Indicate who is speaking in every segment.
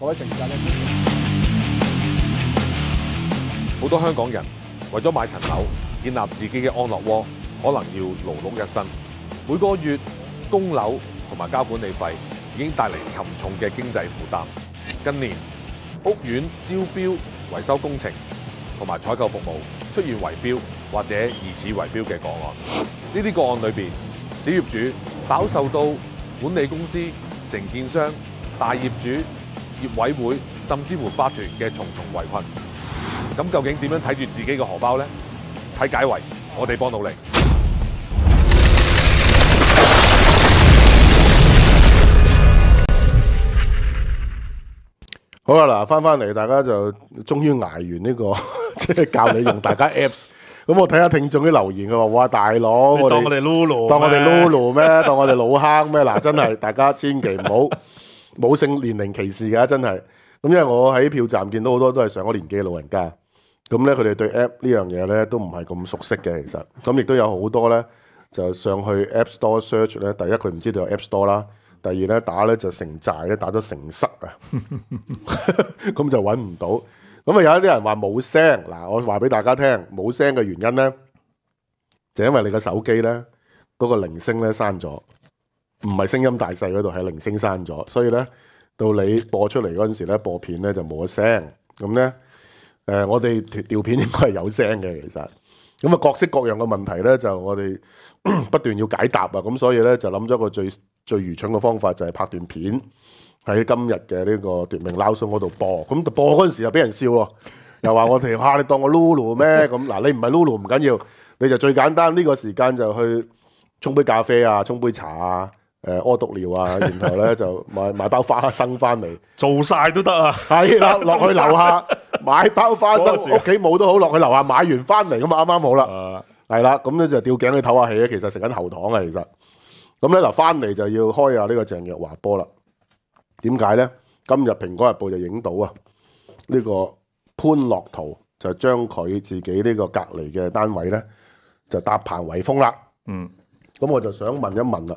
Speaker 1: 各位城市咧，
Speaker 2: 好多香港人為咗買層樓，建立自己嘅安樂窩，可能要勞碌一生。每個月供樓同埋交管理費，已經帶嚟沉重嘅經濟負擔。近年屋苑招標、維修工程同埋採購服務出現圍標或者疑似圍標嘅個案。呢啲個案裏邊，小業主飽受到管理公司、承建商、大業主、業委會甚至乎法團嘅重重圍困。咁究竟點樣睇住自己嘅荷包呢？睇解圍，我哋幫到你。
Speaker 1: 好啦，嗱，翻翻嚟，大家就終於捱完呢、個，即係教你用大家 Apps。咁我睇下聽眾啲留言，佢話：哇，大佬，我哋
Speaker 3: 當我哋 Lulu，
Speaker 1: 當我哋
Speaker 3: 咩
Speaker 1: Lulu 咩？當我哋老坑咩？嗱，真係大家千祈唔好冇性年齡歧視㗎，真係。咁因為我喺票站見到好多都係上咗年紀嘅老人家，咁咧佢哋對 App 呢樣嘢咧都唔係咁熟悉嘅，其實。咁亦都有好多咧就上去 App Store search 咧，第一佢唔知道有 App Store 啦，第二咧打咧就成寨咧打咗成塞啊，咁就揾唔到。咁啊有一啲人話冇聲，嗱我話俾大家聽，冇聲嘅原因咧，就因為你個手機咧嗰個鈴聲咧刪咗，唔係聲音大細嗰度係鈴聲刪咗，所以咧到你播出嚟嗰陣時咧播片咧就冇咗聲，咁咧誒我哋調片應該係有聲嘅其實，咁啊各式各樣嘅問題咧就我哋 不斷要解答啊，咁所以咧就諗咗個最最愚蠢嘅方法就係拍段片喺今日嘅呢個奪命撈鬆嗰度播，咁播嗰陣時又俾人笑喎，又話我哋嚇、你當我 Lulu 咩？咁嗱你唔係 Lulu 唔緊要，你就最簡單呢、個時間就去沖杯咖啡啊，沖杯茶啊。誒屙毒尿啊，然後咧就買買包花生翻嚟，
Speaker 3: 做晒都得啊！
Speaker 1: 係啦，落去樓下買包花生，屋企冇都好，落去樓下買完翻嚟咁啊啱啱好啦。
Speaker 3: 誒
Speaker 1: 係啦，咁咧就吊頸去唞下氣啊，其實食緊喉糖啊，其實。咁咧嗱，翻嚟就要開下呢個鄭若華波啦。點解咧？今日《蘋果日報》就影到啊，呢、個潘樂圖就將佢自己呢個隔離嘅單位咧，就搭棚圍封啦。
Speaker 3: 嗯，
Speaker 1: 咁我就想問一問啦，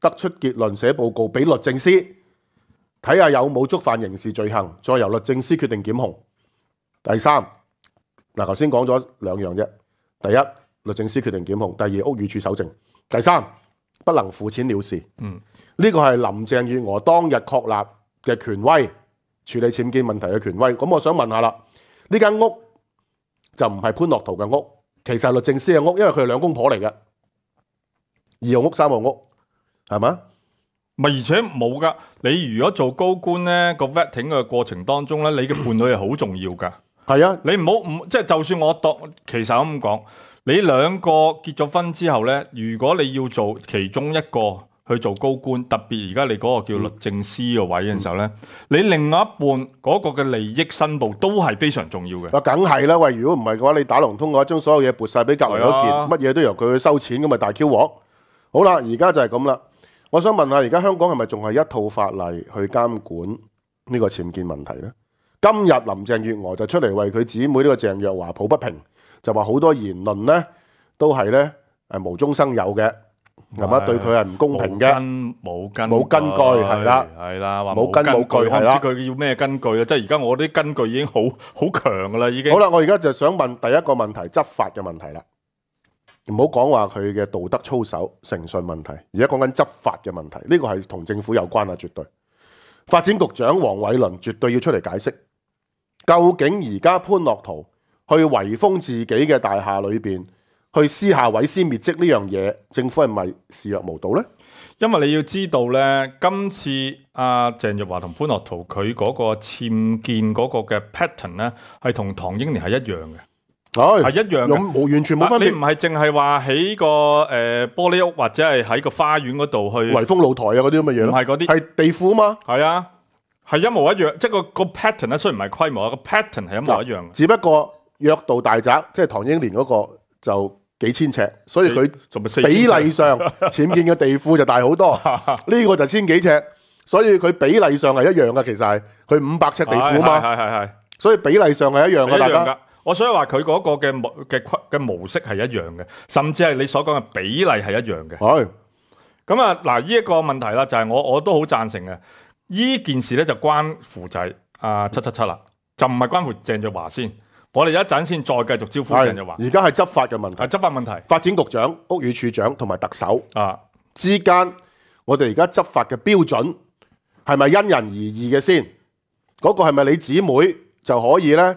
Speaker 1: 得出結論，寫報告俾律政司睇下有冇觸犯刑事罪行，再由律政司決定檢控。第三，嗱頭先講咗兩樣啫。第一，律政司決定檢控；第二，屋宇署搜證；第三，不能付錢了事。
Speaker 3: 嗯，
Speaker 1: 呢個係林鄭月娥當日確立嘅權威，處理僭建問題嘅權威。咁我想問下啦，呢間屋就唔係潘樂圖嘅屋，其實係律政司嘅屋，因為佢係兩公婆嚟嘅。二號屋、三號屋，係嘛？
Speaker 3: 咪而且冇噶。你如果做高官咧，個 vetting 嘅過程當中咧，你嘅伴侶係好重要噶。
Speaker 1: 係啊，
Speaker 3: 你唔好唔即係，就算我當其實咁講，你兩個結咗婚之後咧，如果你要做其中一個去做高官，特別而家你嗰個叫律政司個位嘅時候咧，你另外一半嗰個嘅利益申報都係非常重要嘅。
Speaker 1: 啊，梗係啦。喂，如果唔係嘅話，你打龍通嘅話，將所有嘢撥晒俾隔離嗰件，乜嘢都由佢去收錢，咁咪大 Q 鑊。好啦，而家就係咁啦。我想問下，而家香港係咪仲係一套法例去監管呢個僭建問題呢？今日林鄭月娥就出嚟為佢姊妹呢個鄭若華抱不平，就話好多言論呢都係呢誒無中生有嘅，係嘛？
Speaker 3: 係
Speaker 1: 對佢係唔公平嘅。
Speaker 3: 冇根
Speaker 1: 冇根據係啦
Speaker 3: 係啦，
Speaker 1: 冇根冇據
Speaker 3: 我唔
Speaker 1: 係啦
Speaker 3: 知佢要咩根據啊！即係而家我啲根據已經好好強噶啦，已經。
Speaker 1: 好啦，我而家就想問第一個問題，執法嘅問題啦。唔好講話佢嘅道德操守、誠信問題，而家講緊執法嘅問題，呢、個係同政府有關啊，絕對。發展局長黃偉綸絕對要出嚟解釋，究竟而家潘樂圖去圍封自己嘅大廈裏邊，去私下毀屍滅跡呢樣嘢，政府係咪視若無睹呢？
Speaker 3: 因為你要知道咧，今次阿、鄭玉華同潘樂圖佢嗰個僭建嗰個嘅 pattern 咧，係同唐英年係一樣嘅，係
Speaker 1: 係
Speaker 3: 一樣嘅。
Speaker 1: 冇完全冇分別，
Speaker 3: 啊你唔係淨係話喺個玻璃屋或者係喺個花園嗰度去，
Speaker 1: 圍封露台啊嗰啲咁嘅嘢咯，
Speaker 3: 唔係嗰啲
Speaker 1: 係地庫啊嘛。
Speaker 3: 係啊，係一模一樣，即係個個 pattern 咧，雖然唔係規模啊，個 pattern 係一模一樣嘅。
Speaker 1: 只不過約道大宅即係唐英年嗰個就幾千尺，所以佢比例上 僭建嘅地庫就大好多，呢個就千幾尺，所以佢比例上係一樣嘅。其實係佢五百尺地庫嘛，
Speaker 3: 係係係
Speaker 1: 所以比例上係一樣
Speaker 3: 係
Speaker 1: 嘅。大家。
Speaker 3: 我所以話佢嗰個嘅模嘅規嘅模式係一樣嘅，甚至係你所講嘅比例係一樣嘅。
Speaker 1: 係
Speaker 3: 咁啊，嗱，呢一個問題啦，就係我我都好贊成嘅。呢件事咧就關乎就係啊七七七啦，就唔係關乎鄭若華先。我哋一陣先再繼續招呼鄭若
Speaker 1: 華。而家係執法嘅問題
Speaker 3: 係，執法問題
Speaker 1: 發展局長、屋宇署長同埋特首
Speaker 3: 啊，
Speaker 1: 之間，我哋而家執法嘅標準係咪因人而異嘅先？嗰、個係咪你姊妹就可以咧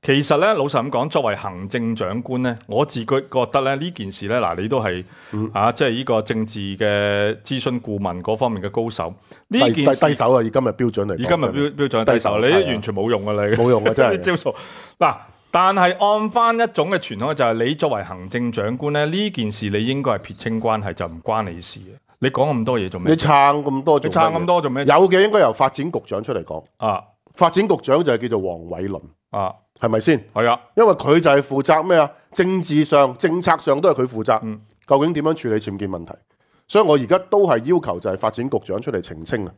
Speaker 3: 其實咧，老實咁講，作為行政長官咧，我自己覺得咧呢件事咧，嗱你都係、
Speaker 1: 嗯
Speaker 3: 啊，即係呢個政治嘅諮詢顧問嗰方面嘅高手。呢件事
Speaker 1: 低手啊！以今日標準嚟講，
Speaker 3: 以今日標標準係低手，你完全冇用噶你
Speaker 1: 冇用啊！真係
Speaker 3: 招數。嗱，但係按翻一種嘅傳統就係你作為行政長官咧，呢件事你應該係撇清關係，就唔關你事嘅。你講咁多嘢做咩
Speaker 1: 你？撐咁多做
Speaker 3: 你咁多做咩？
Speaker 1: 有嘅應該由發展局長出嚟講。
Speaker 3: 啊
Speaker 1: 發展局長就係叫做黃偉綸，
Speaker 3: 啊，
Speaker 1: 係咪先？
Speaker 3: 係啊，
Speaker 1: 因為佢就係負責咩啊？政治上、政策上都係佢負責。
Speaker 3: 嗯
Speaker 1: 究竟點樣處理僭建問題？所以我而家都係要求就係發展局長出嚟澄清啊！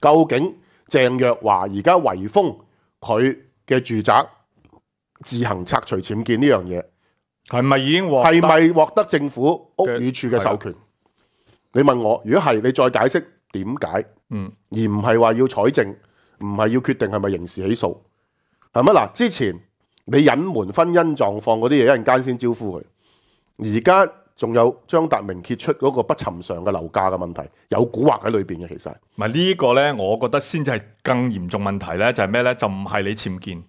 Speaker 1: 究竟鄭若華而家圍封佢嘅住宅自行拆除僭建呢樣嘢，
Speaker 3: 係咪已經獲
Speaker 1: 係
Speaker 3: 得
Speaker 1: 咪獲得政府屋宇署嘅授權？你問我，如果係，你再解釋點解？
Speaker 3: 嗯
Speaker 1: 而唔係話要採證，唔係要決定係咪刑事起訴，係咪嗱？之前你隱瞞婚姻狀況嗰啲嘢，一陣間先招呼佢。而家仲有張達明揭出嗰個不尋常嘅樓價嘅問題，有蠱惑喺裏面嘅其實。
Speaker 3: 唔係呢個咧，我覺得先至係更嚴重問題咧，就係咩咧？就唔係你僭建，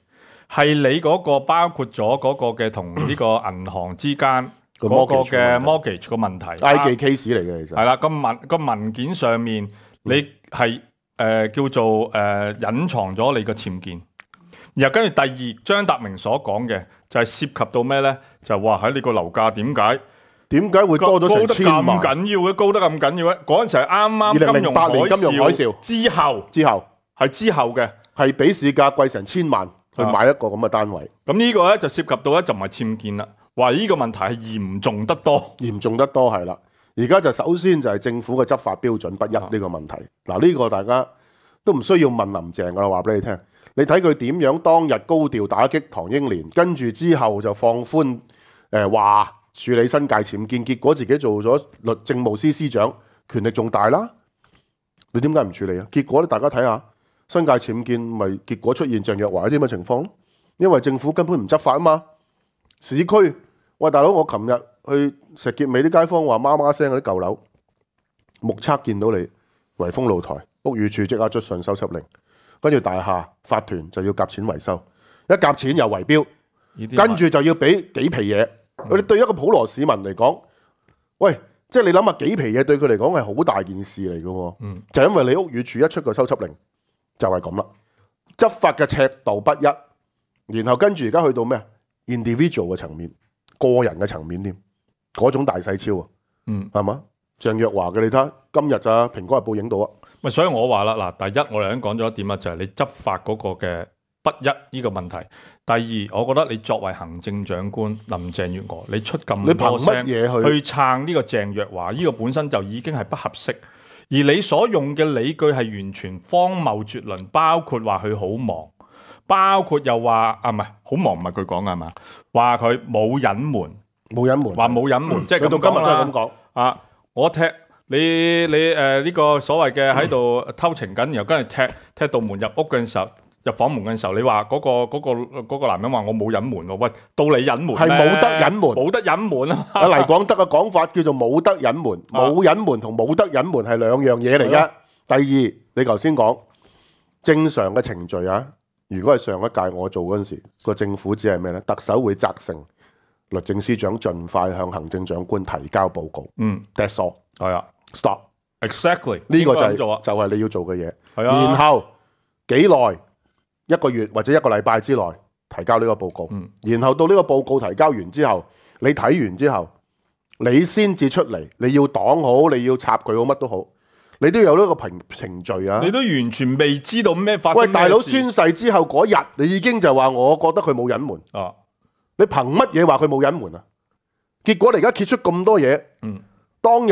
Speaker 3: 係你嗰個包括咗嗰個嘅同呢個銀行之間
Speaker 1: 個
Speaker 3: 嗰個
Speaker 1: mortgage
Speaker 3: 嘅
Speaker 1: 嘅
Speaker 3: mortgage 個問題。
Speaker 1: I 記 case 嚟嘅其實。
Speaker 3: 係啦，個文個文件上面你係誒、呃叫做誒、呃、隱藏咗你個僭建，然後跟住第二張達明所講嘅就係涉及到咩咧？就話喺你個樓價點解
Speaker 1: 點解會多咗成
Speaker 3: 高得咁
Speaker 1: 千萬？
Speaker 3: 緊要嘅？高得咁緊要咧？嗰陣時係啱啱金融海
Speaker 1: 2008年金融海嘯
Speaker 3: 之後，
Speaker 1: 之後
Speaker 3: 係之後嘅。
Speaker 1: 係比市價貴成千萬去
Speaker 3: 啊
Speaker 1: 買一個咁嘅單位，
Speaker 3: 咁呢個咧就涉及到咧就唔係僭建啦，話呢個問題係嚴重得多。
Speaker 1: 嚴重得多係啦。而家就首先就係政府嘅執法標準不一呢個問題。嗱、呢個大家都唔需要問林鄭噶啦，話俾你聽。你睇佢點樣當日高調打擊唐英年，跟住之後就放寬誒話、處理新界僭建，結果自己做咗律政務司司長，權力仲大啦。你點解唔處理啊？結果咧，大家睇下新界僭建，咪結果出現鄭若驊啲咁嘅情況咯。因為政府根本唔執法啊嘛。市區，喂大佬，我琴日去石硤尾啲街坊話媽媽聲嗰啲舊樓，目測見到你圍封露台，屋宇署即刻出信收緝令，跟住大廈法團就要夾錢維修，一夾錢又圍標。跟住就要俾幾皮嘢。佢哋對一個普羅市民嚟講，喂，即係你諗下幾皮嘢對佢嚟講係好大件事嚟嘅喎。
Speaker 3: 嗯
Speaker 1: 就因為你屋宇署一出個收緝令，就係咁啦。執法嘅尺度不一，然後跟住而家去到咩啊？individual 嘅層面，個人嘅層面添，嗰種大細超啊，
Speaker 3: 嗯。
Speaker 1: 係嘛？鄭若華嘅你睇，今日咋《蘋果日報》影到啊，
Speaker 3: 咪所以我話啦，嗱，第一我哋已經講咗一點啦，就係、你執法嗰個嘅不一呢個問題。第二，我覺得你作為行政長官林鄭月娥，你出咁多聲
Speaker 1: 嘢去？
Speaker 3: 去撐呢個鄭若華，呢、個本身就已經係不合適。而你所用嘅理據係完全荒謬絕倫，包括話佢好忙，包括又話啊唔係好忙，唔係佢講嘅係嘛？話佢冇隱瞞，
Speaker 1: 冇隱瞞，
Speaker 3: 話冇隱瞞，即係
Speaker 1: 去到今日都係
Speaker 3: 咁講啦
Speaker 1: 咁。講。
Speaker 3: 啊！我踢你你誒呢、個所謂嘅喺度偷情緊，然後跟住踢踢到門入屋嘅時候，入房門嘅時候，你話嗰、個嗰、個嗰個男人話我冇隱瞞喎，喂，到你隱瞞
Speaker 1: 係冇得隱瞞
Speaker 3: 冇得隱瞞啊！
Speaker 1: 阿黎廣德嘅講法叫做冇得隱瞞，
Speaker 3: 啊
Speaker 1: 冇隱瞞同冇得隱瞞係兩樣嘢嚟嘅。第二，你頭先講正常嘅程序啊，如果係上一屆我做嗰陣時，個政府只係咩呢？特首會責成律政司長盡快向行政長官提交報告。
Speaker 3: 嗯
Speaker 1: ，That's all.
Speaker 3: 係啊 Stop.，exactly
Speaker 1: 呢個就係
Speaker 3: 應該咁做啊，
Speaker 1: 就係你要做嘅嘢。
Speaker 3: 係啊，
Speaker 1: 然後幾耐一個月或者一個禮拜之內提交呢個報告，
Speaker 3: 嗯。
Speaker 1: 然後到呢個報告提交完之後，你睇完之後，你先至出嚟，你要擋好，你要插佢好，乜都好，你都有呢個程程序啊。
Speaker 3: 你。都完全未知道咩發生
Speaker 1: 喂，大佬宣誓之後嗰日，你已經就話我覺得佢冇隱瞞，
Speaker 3: 啊，
Speaker 1: 你憑乜嘢話佢冇隱瞞啊？結果你而家揭出咁多嘢，
Speaker 3: 嗯。
Speaker 1: 當日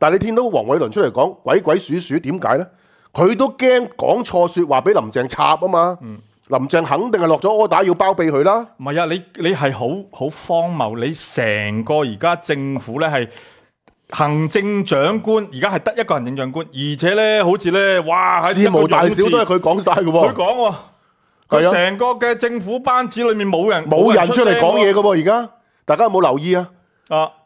Speaker 1: 但係你聽到黃偉倫出嚟講鬼鬼祟祟，點解呢？佢都驚講錯説話俾林鄭插啊嘛。
Speaker 3: 嗯
Speaker 1: 林鄭肯定係落咗 order 要包庇佢啦。
Speaker 3: 唔係啊，你你係好好荒謬，你成個而家政府呢係行政長官，而家係得一個行政長官，而且咧好似咧，哇喺
Speaker 1: 事無大小都係佢講晒嘅
Speaker 3: 佢
Speaker 1: 喎，
Speaker 3: 講喎，佢成個嘅政府班子裏面冇人
Speaker 1: 冇人出嚟講嘢
Speaker 3: 嘅
Speaker 1: 嘅喎。而家大家有冇留意啊？
Speaker 3: 啊，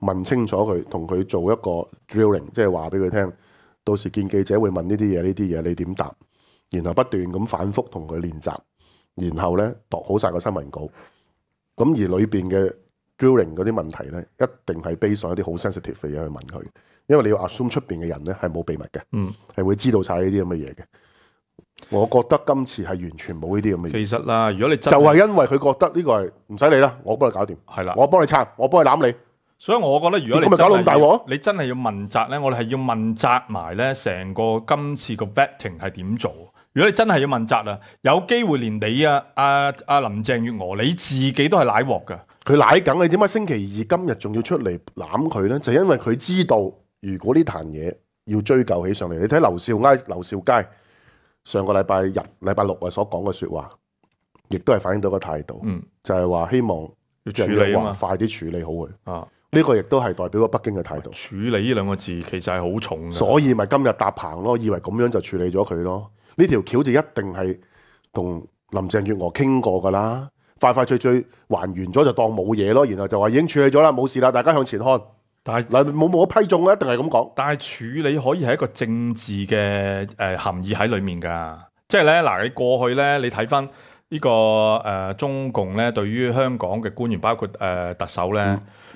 Speaker 1: 問清楚佢，同佢做一個 drilling，即係話俾佢聽，到時見記者會問呢啲嘢，呢啲嘢你點答，然後不斷咁反覆同佢練習，然後咧度好晒個新聞稿。咁而裏邊嘅 drilling 嗰啲問題咧，一定係 base 上一啲好 sensitive 嘅嘢去問佢，因為你要 assume 出邊嘅人咧係冇秘密嘅，
Speaker 3: 嗯，
Speaker 1: 係會知道晒呢啲咁嘅嘢嘅。我覺得今次係完全冇呢啲咁嘅嘢，
Speaker 3: 其實啦，如果你真
Speaker 1: 就係因為佢覺得呢個係唔使你啦，我幫你搞掂，
Speaker 3: 係啦。
Speaker 1: 我幫你撐，我幫你攬你。
Speaker 3: 所以我覺得如果你
Speaker 1: 咁咪搞到咁大
Speaker 3: 你真係要問責咧，我哋係要問責埋咧成個今次個 vetting 係點做。如果你真係要問責啊，有機會連你啊阿阿林鄭月娥你自己都係奶鑊㗎。
Speaker 1: 佢奶梗，你點解星期二今日仲要出嚟攬佢呢？就因為佢知道，如果呢壇嘢要追究起上嚟，你睇劉少佳、劉少佳上個禮拜日、禮拜六啊所講嘅説話，亦都係反映到個態度，
Speaker 3: 嗯，
Speaker 1: 就係話希望
Speaker 3: 要處理啊嘛。
Speaker 1: 快啲處理好佢。
Speaker 3: 啊，
Speaker 1: 呢個亦都係代表咗北京嘅態度，
Speaker 3: 處理呢兩個字其實係好重嘅。
Speaker 1: 所以咪今日搭棚咯，以為咁樣就處理咗佢咯。呢條橋就一定係同林鄭月娥傾過㗎啦，快快脆脆還原咗就當冇嘢咯，然後就話已經處理咗啦，冇事啦，大家向前看。
Speaker 3: 但係
Speaker 1: 嗱，冇冇批中啊，一定係咁講。
Speaker 3: 但係處理可以係一個政治嘅誒、呃、含義喺裡面㗎，即係咧嗱，你過去咧，你睇翻呢個誒、呃中共咧，對於香港嘅官員，包括誒、呃特首咧，
Speaker 1: 嗯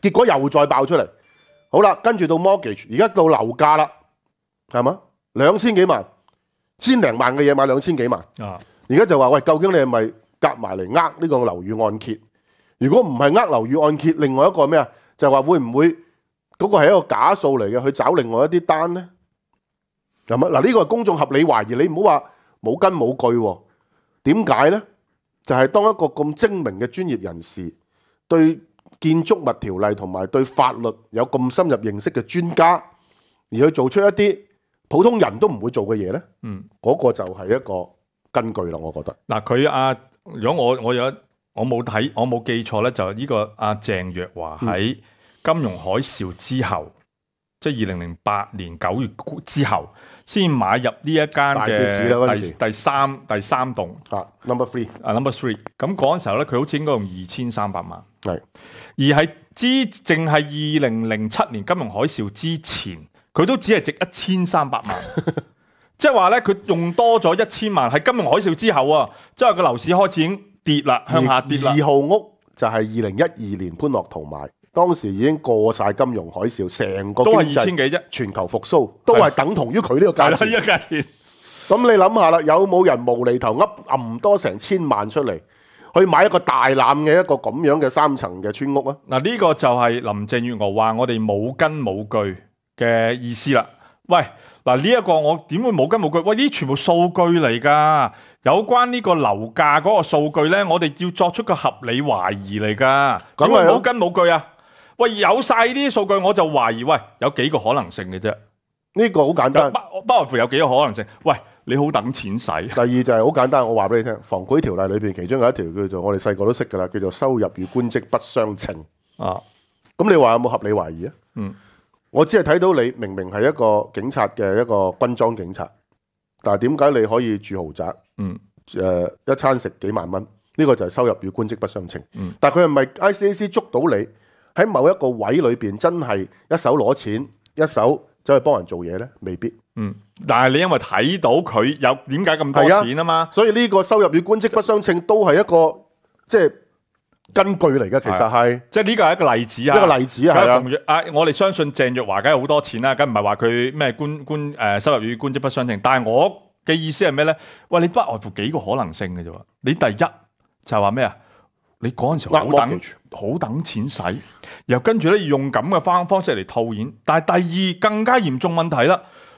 Speaker 1: 結果又再爆出嚟。好啦，跟住到 mortgage，而家到樓價啦，係嘛？兩千幾萬，千零萬嘅嘢買兩千幾萬。
Speaker 3: 啊，
Speaker 1: 而家就話喂，究竟你係咪夾埋嚟呃呢個樓宇按揭？如果唔係呃樓宇按揭，另外一個咩啊？就係話會唔會嗰個係一個假數嚟嘅，去找另外一啲單呢？係咪？嗱，呢個係公眾合理懷疑，你唔好話冇根冇據喎。點解呢？就係、當一個咁精明嘅專業人士對建築物條例同埋對法律有咁深入認識嘅專家，而去做出一啲普通人都唔會做嘅嘢呢？
Speaker 3: 嗯，
Speaker 1: 嗰個就係一個根據啦，我覺得。
Speaker 3: 嗱佢啊，如果我我有我冇睇我冇記錯咧，就呢個阿鄭若華喺金融海嘯之後，即係二零零八年九月之後，先買入呢一間嘅第第三第三棟
Speaker 1: 啊，number three
Speaker 3: 啊 number three。咁嗰陣時候咧，佢好似應該用二千三百萬，
Speaker 1: 係
Speaker 3: 而係之淨係二零零七年金融海嘯之前，佢都只係值一千三百萬。即係話咧，佢用多咗一千萬，喺金融海嘯之後啊，即係個樓市開始已經跌啦，向下跌啦
Speaker 1: 二。號屋就係二零一二年潘樂圖買，當時已經過晒金融海嘯，成個
Speaker 3: 都係二千幾啫，
Speaker 1: 全球復甦，都係等同於佢呢個
Speaker 3: 係啦，
Speaker 1: 價錢。
Speaker 3: 呢個價錢。
Speaker 1: 咁你諗下啦，有冇人無厘頭噏揞多成千萬出嚟，去買一個大攬嘅一個咁樣嘅三層嘅村屋啊？
Speaker 3: 嗱，呢個就係林鄭月娥話我哋冇根冇據嘅意思啦。喂，嗱呢一個我點會冇根冇據？喂，呢全部數據嚟㗎。有關呢個樓價嗰個數據咧，我哋要作出個合理懷疑嚟㗎。咁會冇根冇據啊？喂，有晒呢啲數據，我就懷疑，喂，有幾個可能性嘅啫。
Speaker 1: 呢個好簡單。
Speaker 3: 不不外乎有幾個可能性。喂，你好等錢使。
Speaker 1: 第二就係好簡單，我話俾你聽，房規條例裏面其中有一條叫做我哋細個都識㗎啦，叫做收入與官職不相稱。
Speaker 3: 啊，
Speaker 1: 咁你話有冇合理懷疑啊？
Speaker 3: 嗯，
Speaker 1: 我只係睇到你明明係一個警察嘅一個軍裝警察，但係點解你可以住豪宅？
Speaker 3: 嗯，
Speaker 1: 誒、一餐食幾萬蚊？呢、個就係收入與官職不相稱。
Speaker 3: 嗯
Speaker 1: 但係佢係咪 ICAC 捉到你喺某一個位裏面真係一手攞錢，一手走去幫人做嘢呢？未必。
Speaker 3: 嗯，但係你因為睇到佢有點解咁多
Speaker 1: 係啊
Speaker 3: 錢啊嘛。
Speaker 1: 所以呢個收入與官職不相稱都係一個即係根據嚟嘅，其實係
Speaker 3: 即係呢個係一個例子啊
Speaker 1: 一
Speaker 3: 啊，
Speaker 1: 個例子啊，係啊
Speaker 3: 我哋相信鄭若華梗係好多錢啦，梗唔係話佢咩官官誒、呃收入與官職不相稱。但係我嘅意思係咩咧？喂，你不外乎幾個可能性嘅啫喎。你第一就係話咩啊？你嗰陣時好
Speaker 1: 呃
Speaker 3: 等好等錢使，然後跟住咧用咁嘅方方式嚟套現。但係第二更加嚴重問題啦，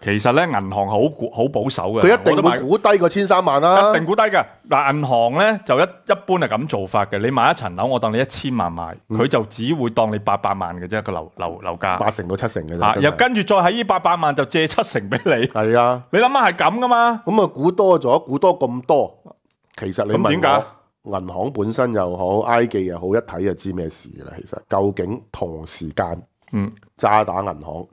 Speaker 1: 其實
Speaker 3: 咧，銀行好估好保守嘅，
Speaker 1: 佢一定
Speaker 3: 我都
Speaker 1: 估低個千三萬啦。
Speaker 3: 一定估低嘅。嗱，銀行咧就一一般係咁做法嘅。你買一層樓，我當你一千萬買，佢、就只會當你八百萬嘅啫個樓樓樓價。
Speaker 1: 八成到七成嘅
Speaker 3: 啊，
Speaker 1: 啫。
Speaker 3: 又跟住再喺呢八百萬就借七成俾你。
Speaker 1: 係啊，
Speaker 3: 你諗下係咁噶嘛？
Speaker 1: 咁啊估多咗，估多咁多，其實你
Speaker 3: 問點解
Speaker 1: 問我銀行本身又好，I 記又好，一睇就知咩事㗎啦。其實究竟同時間
Speaker 3: 嗯，
Speaker 1: 渣打銀行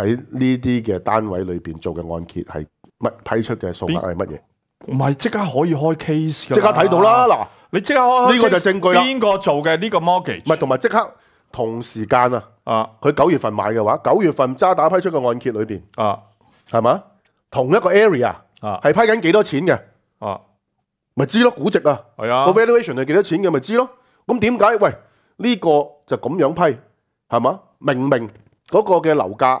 Speaker 1: 喺呢啲嘅單位裏邊做嘅按揭係乜批出嘅數額係乜嘢？
Speaker 3: 唔係即刻可以開 case 㗎。
Speaker 1: 即刻睇到啦！，嗱，
Speaker 3: 你即刻開
Speaker 1: 呢個就證據啦
Speaker 3: 邊個做嘅呢個 mortgage？
Speaker 1: 唔係同埋即刻同時間啊！
Speaker 3: 啊
Speaker 1: 佢九月份買嘅話，九月份渣打批出嘅按揭裏邊
Speaker 3: 啊
Speaker 1: 係嘛？同一個 area
Speaker 3: 啊
Speaker 1: 係批緊幾多錢嘅，
Speaker 3: 啊，
Speaker 1: 咪知咯？估值啊！
Speaker 3: 係啊
Speaker 1: 個。valuation 係幾多錢嘅，咪知咯。咁點解？喂，呢、個就咁樣批係嘛？明明嗰個嘅樓價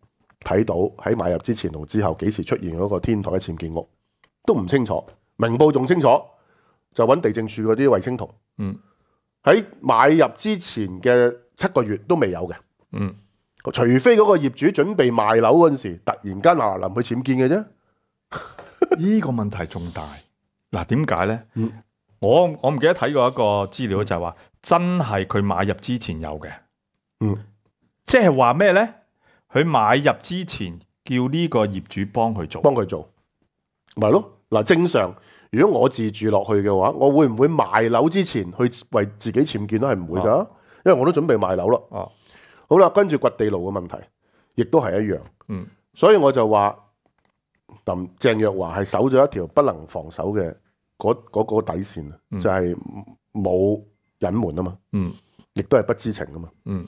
Speaker 1: 睇到喺買入之前同之後幾時出現嗰個天台嘅僭建屋，都唔清楚。明報仲清楚，就揾地政處嗰啲衛星圖。
Speaker 3: 嗯，
Speaker 1: 喺買入之前嘅七個月都未有嘅。
Speaker 3: 嗯，
Speaker 1: 除非嗰個業主準備賣樓嗰陣時，突然間嗱嗱臨去僭建嘅啫。
Speaker 3: 呢個問題仲大。嗱，點解呢？
Speaker 1: 嗯
Speaker 3: 我我唔記得睇過一個資料，就係話真係佢買入之前有嘅。
Speaker 1: 嗯，
Speaker 3: 即係話咩咧？佢買入之前叫呢個業主幫佢做。
Speaker 1: 幫佢做，咪咯嗱。正常，如果我自住落去嘅話，我會唔會賣樓之前去為自己僭建都係唔會㗎，因為我都準備賣樓啦。
Speaker 3: 啊，
Speaker 1: 好啦，跟住掘地牢嘅問題，亦都係一樣。
Speaker 3: 嗯，
Speaker 1: 所以我就話林鄭若驊係守咗一條不能防守嘅嗰嗰個底線啊，
Speaker 3: 嗯
Speaker 1: 就係冇隱瞞啊嘛，
Speaker 3: 嗯
Speaker 1: 亦都係不知情啊嘛。
Speaker 3: 嗯，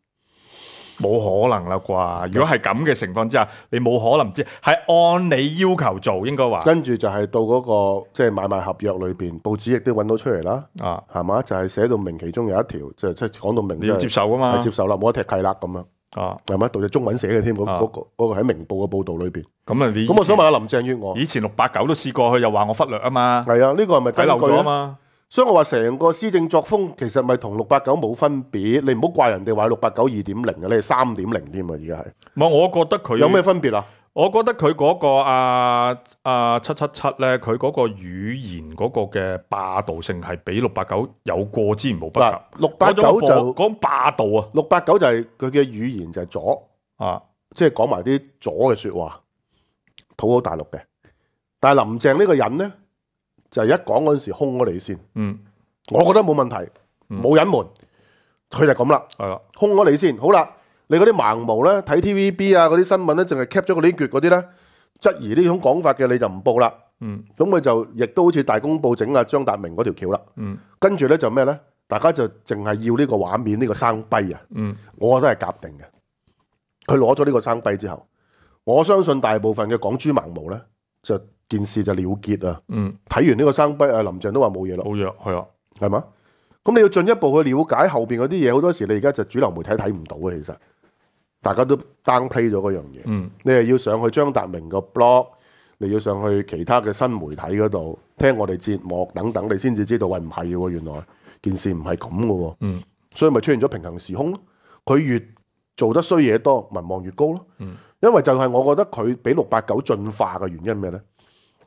Speaker 3: 冇可能啦啩！如果係咁嘅情況之下，你冇可能唔知，係按你要求做應該話
Speaker 1: 跟住就係到嗰、個即係買賣合約裏邊，報紙亦都揾到出嚟啦，
Speaker 3: 啊，
Speaker 1: 係嘛？就係、寫到明其中有一條，即係即係講到明，
Speaker 3: 你要接受啊嘛
Speaker 1: 係接受啦，冇得踢契啦咁樣，
Speaker 3: 啊，
Speaker 1: 係咪？到隻中文寫嘅添，嗰個嗰個喺明報嘅報導裏邊。
Speaker 3: 咁啊你
Speaker 1: 咁我想問下林鄭月娥，
Speaker 3: 以前六八九都試過，佢又話我忽略啊嘛，
Speaker 1: 係啊，呢個係咪
Speaker 3: 睇漏
Speaker 1: 根據咧？
Speaker 3: 咗啊嘛，
Speaker 1: 所以我話成個施政作風其實咪同六八九冇分別，你唔好怪人哋話六八九二點零啊，你係三點零添啊，而家係
Speaker 3: 唔係我覺得佢
Speaker 1: 有咩分別啊？
Speaker 3: 我覺得佢嗰、個啊啊七七七咧，佢嗰個語言嗰個嘅霸道性係比六八九有過之而無不及。
Speaker 1: 六八九就
Speaker 3: 講霸道啊！
Speaker 1: 六八九就係佢嘅語言就係左，
Speaker 3: 啊，
Speaker 1: 即係講埋啲左嘅説話，討好大陸嘅。但係林鄭呢個人咧，就係一講嗰陣時空咗你先，
Speaker 3: 嗯，
Speaker 1: 我覺得冇問題，
Speaker 3: 嗯
Speaker 1: 冇隱瞞，佢就咁啦。
Speaker 3: 係啦，
Speaker 1: 空咗你先，好啦，你嗰啲盲毛咧，睇 TVB 啊嗰啲新聞咧，淨係 cap 咗嗰啲橛嗰啲咧，質疑呢種講法嘅你就唔報啦。
Speaker 3: 嗯
Speaker 1: 咁佢就亦都好似大公報整啊張達明嗰條橋啦。
Speaker 3: 嗯
Speaker 1: 跟住咧就咩咧？大家就淨係要呢個畫面呢、個生跛啊！
Speaker 3: 嗯
Speaker 1: 我覺得係夾定嘅。佢攞咗呢個生跛之後，我相信大部分嘅港珠盲毛咧，就件事就了結啊！
Speaker 3: 嗯，
Speaker 1: 睇完呢個生筆啊，林鄭都話冇嘢咯，
Speaker 3: 冇嘢係啊，
Speaker 1: 係嘛？咁你要進一步去了解後邊嗰啲嘢，好多時你而家就主流媒體睇唔到嘅，其實大家都 downplay 咗嗰樣嘢。
Speaker 3: 嗯
Speaker 1: 你係要上去張達明個 blog，你要上去其他嘅新媒體嗰度聽我哋節目等等，你先至知道喂唔係喎，原來件事唔係咁嘅喎。
Speaker 3: 嗯
Speaker 1: 所以咪出現咗平衡時空咯。佢越做得衰嘢多，民望越高咯。
Speaker 3: 嗯
Speaker 1: 因為就係我覺得佢比六八九進化嘅原因咩咧？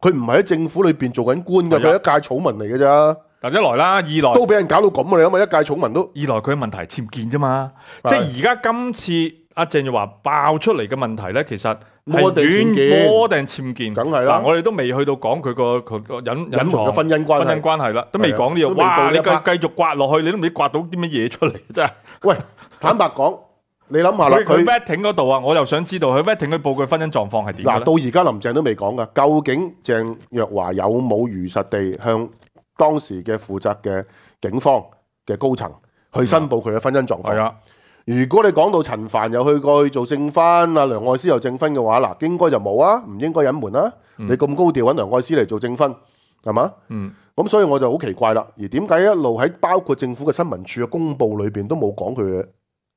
Speaker 1: 佢唔係喺政府裏邊做緊官㗎，佢係一介草民嚟嘅咋，
Speaker 3: 嗱，一來啦，二來
Speaker 1: 都俾人搞到咁啊！你諗下，一介草民都
Speaker 3: 二來佢嘅問題係僭建啫嘛，即係而家今次阿鄭若驊爆出嚟嘅問題咧，其實係
Speaker 1: 摸定僭建
Speaker 3: 遠摸定僭建，
Speaker 1: 梗係啦
Speaker 3: 嗱，我哋都未去到講佢個佢個隱
Speaker 1: 隱瞞嘅婚姻關
Speaker 3: 婚姻
Speaker 1: 係。
Speaker 3: 關係啦，都未講呢
Speaker 1: 係啊都
Speaker 3: 度。哇！你繼繼續刮落去，你都唔知刮到啲乜嘢出嚟，真係。
Speaker 1: 喂，坦白講，你諗下啦，
Speaker 3: 佢 vetting 嗰度啊，我又想知道佢 vetting 佢報佢婚姻狀況係點嘅
Speaker 1: 嗱，到而家林鄭都未講噶，究竟鄭若華有冇如實地向當時嘅負責嘅警方嘅高層去申報佢嘅婚姻狀況？
Speaker 3: 係啊，
Speaker 1: 如果你講到陳凡又去過去做證婚，啊梁愛詩又證婚嘅話，嗱應該就冇啊，唔應該隱瞞啦。你咁高調揾梁愛詩嚟做證婚，係嘛？
Speaker 3: 嗯
Speaker 1: 咁所以我就好奇怪啦。而點解一路喺包括政府嘅新聞處嘅公佈裏面都冇講佢嘅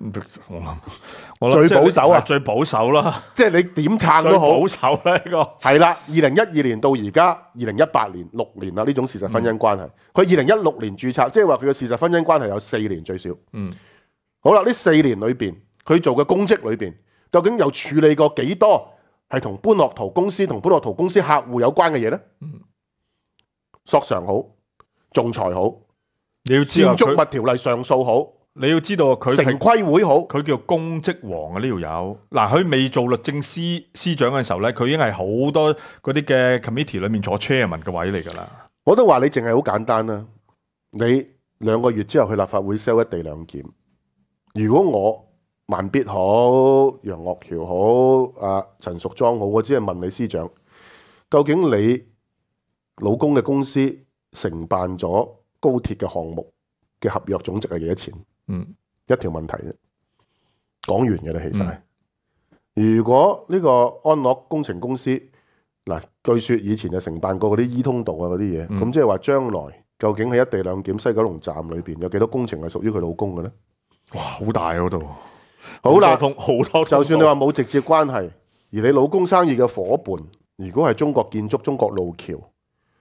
Speaker 3: 我諗我諗
Speaker 1: 最保守啊
Speaker 3: 最保守啦，
Speaker 1: 即係你點撐
Speaker 3: 最
Speaker 1: 都好，
Speaker 3: 保守啦呢個。
Speaker 1: 係啦。二零一二年到而家二零一八年六年啦，呢種事實婚姻關係，佢二零一六年註冊，即係話佢嘅事實婚姻關係有四年最少。
Speaker 3: 嗯
Speaker 1: 好啦，呢四年裏邊，佢做嘅公職裏邊，究竟有處理過幾多係同搬樂圖公司同搬樂圖公司客户有關嘅嘢呢？
Speaker 3: 嗯
Speaker 1: 索償好，仲裁好，
Speaker 3: 你要知
Speaker 1: 建築物條例上訴好，
Speaker 3: 你要知道佢
Speaker 1: 城
Speaker 3: 係
Speaker 1: 規會好，
Speaker 3: 佢叫公職王啊呢條友。嗱，佢未做律政司司長嘅時候咧，佢已經係好多嗰啲嘅 committee 裏面坐 chairman 嘅位嚟㗎啦。
Speaker 1: 我都話你淨係好簡單啦。你兩個月之後去立法會 sell 一地兩檢，如果我萬必好、楊岳橋好、啊陳淑莊好，我只係問你司長，究竟你老公嘅公司承辦咗高鐵嘅項目嘅合約總值係幾多錢？
Speaker 3: 嗯，
Speaker 1: 一條問題啫，講完嘅啦，其實係。如果呢個安樂工程公司嗱，據說以前就承辦過嗰啲 E 通道啊嗰啲嘢，咁、
Speaker 3: 嗯
Speaker 1: 即係話將來究竟喺一地兩檢西九龍站裏面有幾多工程係屬於佢老公嘅咧？
Speaker 3: 哇，好大嗰度。
Speaker 1: 好啦，
Speaker 3: 通好多
Speaker 1: 就算你話冇直接關係，而你老公生意嘅伙伴，如果係中國建築、中國路橋、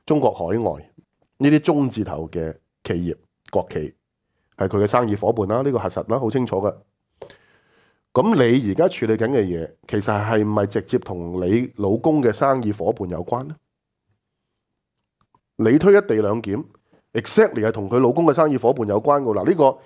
Speaker 1: 中國海外呢啲中字頭嘅企業國企，係佢嘅生意伙伴啦，呢、個核實啦，好清楚嘅。咁你而家處理緊嘅嘢，其實係唔係直接同你老公嘅生意伙伴有關呢？你推一地兩檢，exactly 係同佢老公嘅生意伙伴有關㗎嗱，呢、個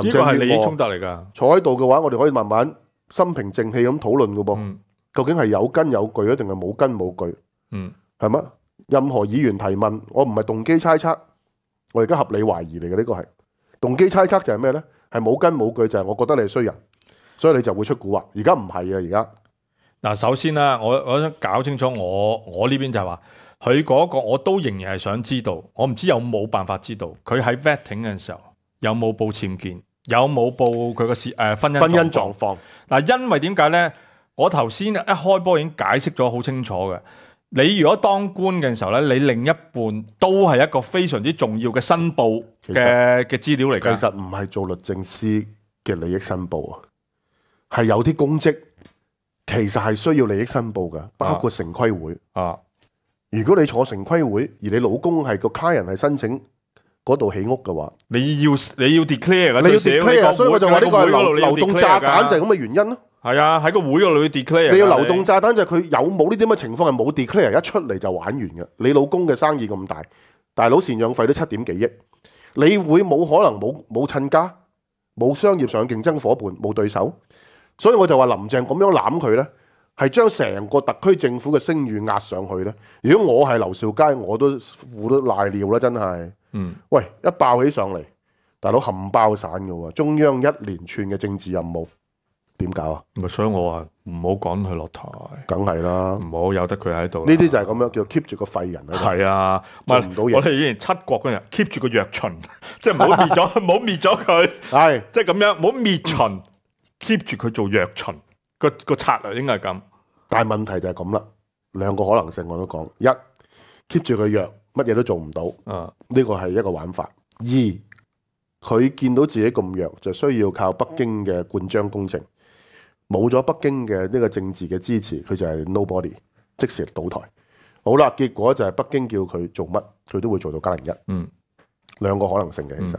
Speaker 1: 林
Speaker 3: 呢個係利益
Speaker 1: 鄭月娥
Speaker 3: 衝突嚟㗎。
Speaker 1: 坐喺度嘅話，我哋可以慢慢心平靜氣咁討論嘅噃。
Speaker 3: 嗯
Speaker 1: 究竟係有根有據啊，定係冇根冇據？
Speaker 3: 嗯
Speaker 1: 係乜？任何議員提問，我唔係動機猜測，我而家合理懷疑嚟嘅呢個係動機猜測就係咩呢？係冇根冇據，就係我覺得你係衰人，所以你就會出蠱惑。而家唔係啊，而家
Speaker 3: 嗱，首先啦，我我想搞清楚我我呢邊就係話，佢嗰個我都仍然係想知道，我唔知有冇辦法知道佢喺 vetting 嘅時候有冇報僭建，有冇報佢個事誒婚姻
Speaker 1: 婚姻
Speaker 3: 狀況嗱，因為點解咧？我頭先一開波已經解釋咗好清楚嘅。你如果當官嘅時候咧，你另一半都係一個非常之重要嘅申報嘅嘅資料嚟㗎。
Speaker 1: 其實唔係做律政司嘅利益申報啊，係有啲公職其實係需要利益申報嘅，包括城規會。
Speaker 3: 啊，
Speaker 1: 如果你坐城規會，而你老公係個 client 係申請嗰度起屋嘅話，
Speaker 3: 你要你要 declare 㗎，
Speaker 1: 你要 declare，所以我就話呢個係流流動炸彈就係
Speaker 3: 係
Speaker 1: 咁嘅原因咯。
Speaker 3: 係啊，喺個會嗰度要 declare。
Speaker 1: 你要流動炸彈就係佢有冇呢啲咁嘅情況係冇 declare 一出嚟就玩完嘅。你老公嘅生意咁大，大佬赡養費都七點幾億，你會冇可能冇冇親家，冇商業上嘅競爭伙伴，冇對手，所以我就話林鄭咁樣攬佢呢，係將成個特區政府嘅聲譽壓上去呢。如果我係劉少佳，我都褲都賴尿啦，真係。
Speaker 3: 嗯，
Speaker 1: 喂，一爆起上嚟，大佬冚包散嘅喎，中央一連串嘅政治任務點搞啊？
Speaker 3: 咪所以我話唔好趕佢落台，
Speaker 1: 梗係啦。
Speaker 3: 唔好由得佢喺度。
Speaker 1: 呢啲就係咁樣叫 keep 住個廢人喺度。
Speaker 3: 係啊，唔係
Speaker 1: 做唔到嘢
Speaker 3: 我哋以前七國嗰陣 keep 住個藥秦，即係唔好滅咗，唔好滅咗佢，
Speaker 1: 係
Speaker 3: 即係咁樣，唔好滅秦，keep 住佢做藥秦。個個策略應該係咁。
Speaker 1: 但係問題就係咁啦，兩個可能性我都講：一 keep 住個藥，乜嘢都做唔到，
Speaker 3: 啊，
Speaker 1: 呢個係一個玩法；二佢見到自己咁弱，就需要靠北京嘅灌章工程，冇咗北京嘅呢個政治嘅支持，佢就係 nobody，即時倒台。好啦，結果就係北京叫佢做乜，佢都會做到加零一。
Speaker 3: 嗯，
Speaker 1: 兩個可能性嘅其實，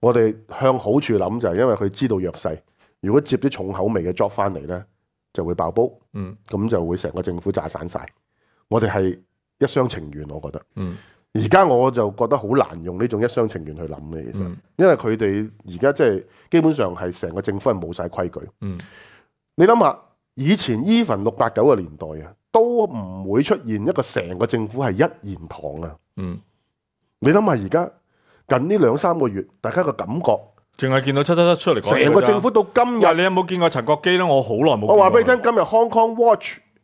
Speaker 1: 我哋向好處諗就係因為佢知道弱勢，如果接啲重口味嘅 job 翻嚟呢，就會爆煲。
Speaker 3: 嗯
Speaker 1: 咁就會成個政府炸散晒。我哋係一廂情願，我覺得。
Speaker 3: 嗯
Speaker 1: 而家我就覺得好難用呢種一廂情願去諗嘅，其實，
Speaker 3: 嗯
Speaker 1: 因為佢哋而家即係基本上係成個政府係冇晒規矩。
Speaker 3: 嗯
Speaker 1: 你諗下，以前 even 六八九嘅年代啊，都唔會出現一個成個政府係一言堂啊。
Speaker 3: 嗯，
Speaker 1: 你諗下而家近呢兩三個月，大家個感覺，
Speaker 3: 淨係見到七七七出嚟講
Speaker 1: 成個政府到今日，。
Speaker 3: 你有冇見過陳國基咧？我好耐冇。
Speaker 1: 我話俾你聽，今日 Hong Kong Watch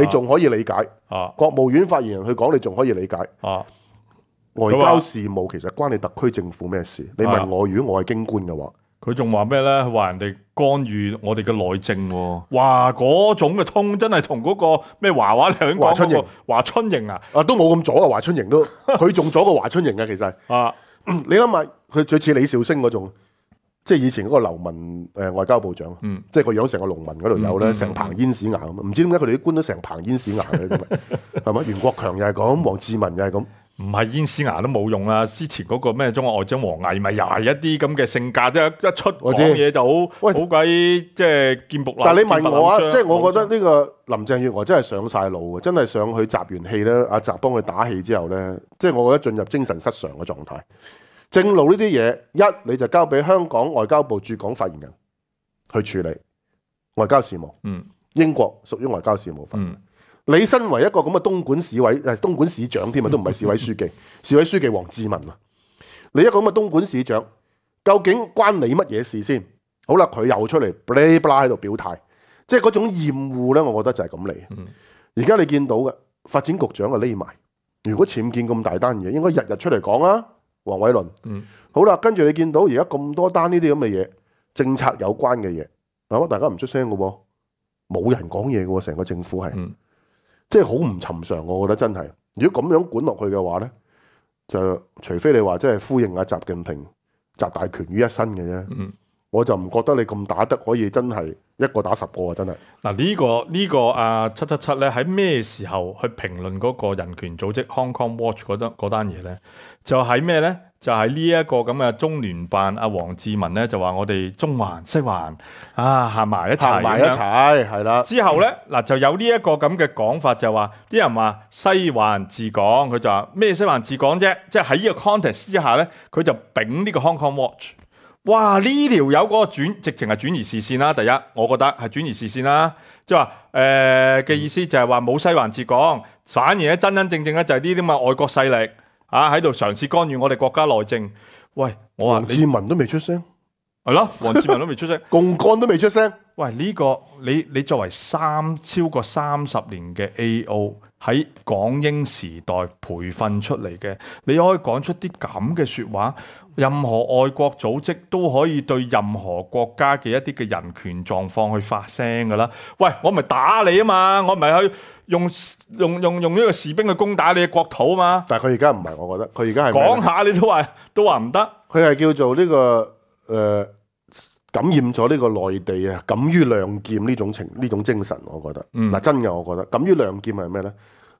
Speaker 1: 你仲可以理解；
Speaker 3: 啊
Speaker 1: 國務院發言人去講，你仲可以理解。
Speaker 3: 啊，
Speaker 1: 外交事務其實關你特區政府咩事？你
Speaker 3: 啊
Speaker 1: 問我，如果我係京官嘅話，
Speaker 3: 佢仲話咩咧？佢話人哋干預我哋嘅內政喎。哇！嗰種嘅通真係同嗰個咩華話你頭先講
Speaker 1: 華春瑩
Speaker 3: 嗰個華春瑩啊
Speaker 1: 啊都冇咁左啊！華春瑩都佢仲左過華春瑩嘅，其實
Speaker 3: 啊
Speaker 1: 你諗下，佢最似李兆星嗰種，即係以前嗰個流民誒外交部長，
Speaker 3: 嗯
Speaker 1: 即係個樣成個農民嗰度有咧，
Speaker 3: 嗯嗯
Speaker 1: 成棚煙屎牙！唔知點解佢哋啲官都成棚煙屎牙嘅，咁 咪係咪？袁國強又係咁，黃志文又係咁。
Speaker 3: 唔係煙屎牙都冇用啦，之前嗰個咩中國外長王毅咪又係一啲咁嘅性格，即係一出講嘢就好
Speaker 1: 喂
Speaker 3: 好鬼即係見步
Speaker 1: 但係你問我啊，即係我覺得
Speaker 3: 得
Speaker 1: 呢個林鄭月娥真係上晒腦嘅，真係上去集完氣咧，阿習幫佢打氣之後咧，即係我覺得進入精神失常嘅狀態。正路呢啲嘢，一你就交俾香港外交部駐港發言人去處理外交事務。
Speaker 3: 嗯
Speaker 1: 英國屬於外交事務法。
Speaker 3: 嗯
Speaker 1: 你身為一個咁嘅東莞市委誒東莞市長添啊，都唔係市委書記，市委書記黃志文啊，你一個咁嘅東莞市長，究竟關你乜嘢事先？好啦，佢又出嚟 bla bla 喺度表態，即係嗰種厭惡咧，我覺得就係咁嚟。
Speaker 3: 嗯
Speaker 1: 而家你見到嘅發展局長啊匿埋，如果僭建咁大單嘢，應該日日出嚟講啊，黃偉倫。
Speaker 3: 嗯
Speaker 1: 好啦，跟住你見到而家咁多單呢啲咁嘅嘢，政策有關嘅嘢，係？大家唔出聲嘅喎，冇人講嘢嘅喎，成個政府係。
Speaker 3: 嗯
Speaker 1: 即係好唔尋常，我覺得真係。如果咁樣管落去嘅話咧，就除非你話即係呼應阿習近平集大權於一身嘅啫。
Speaker 3: 嗯。
Speaker 1: 我就唔覺得你咁打得可以真係一個打十個啊！真係。
Speaker 3: 嗱呢個呢個啊七七七咧喺咩時候去評論嗰個人權組織 Hong Kong Watch 嗰單嗰單嘢咧？就喺咩咧？就喺呢一個咁嘅中聯辦阿黃志文咧就話我哋中環西環啊行埋一齊
Speaker 1: 行埋一齊係啦。
Speaker 3: 之後咧，嗱就有呢一個咁嘅講法，就話啲人話西環治港，佢就話咩西環治港啫？即係喺呢個 context 之下咧，佢就丙呢個 Hong Kong Watch。哇！呢條友嗰個轉直情係轉移視線啦。第一，我覺得係轉移視線啦，即係話誒嘅意思就係話冇西環治港，反而咧真真正正咧就係呢啲咁嘅外國勢力啊喺度嘗試干預我哋國家內政。喂，我話你
Speaker 1: 黃志文都未出聲，
Speaker 3: 係咯，黃志文都未出聲。
Speaker 1: 共幹都未出聲。
Speaker 3: 喂，呢、個你你作為三超過三十年嘅 A.O. 喺港英時代培訓出嚟嘅，你可以講出啲咁嘅説話。任何外國組織都可以對任何國家嘅一啲嘅人權狀況去發聲㗎啦。喂，我咪打你啊嘛，我咪去用用用用呢個士兵去攻打你嘅國土啊嘛。
Speaker 1: 但係佢而家唔係，我覺得佢而家係
Speaker 3: 講下你都話都話唔得。
Speaker 1: 佢係叫做呢、個誒、呃感染咗呢個內地啊，敢於亮劍呢種情呢種精神，我覺得嗱、
Speaker 3: 嗯
Speaker 1: 真嘅，我覺得敢於亮劍係咩咧？